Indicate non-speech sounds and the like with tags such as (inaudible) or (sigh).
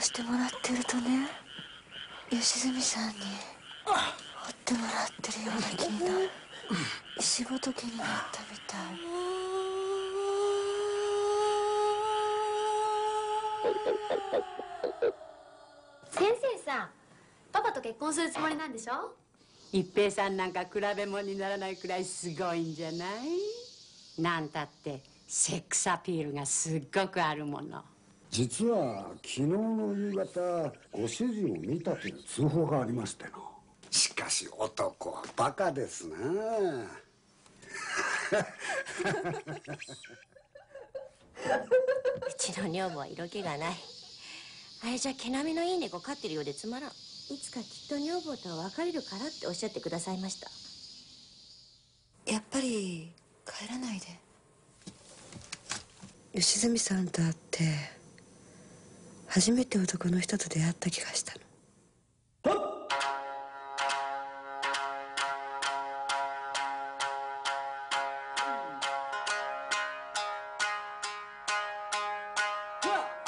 うしてもらってるとね吉住さんに掘ってもらってるような気になる。石仏になったみたい。先生さんパパと結婚するつもりなんでしょ？一平さんなんか比べ物にならないくらいすごいんじゃない？なんたってセックスアピールがすっごくあるもの実は昨日の夕方ご主人を見たという通報がありましてのしかし男はバカですな (laughs) うちの女房は色気がない。あれじゃ毛並みのいい猫飼ってるようでつまらん。いつかきっと女房とは別れるからっておっしゃってくださいました。やっぱり帰らないで。吉住さんと会って初めて男の人と出会った気がしたの Yeah!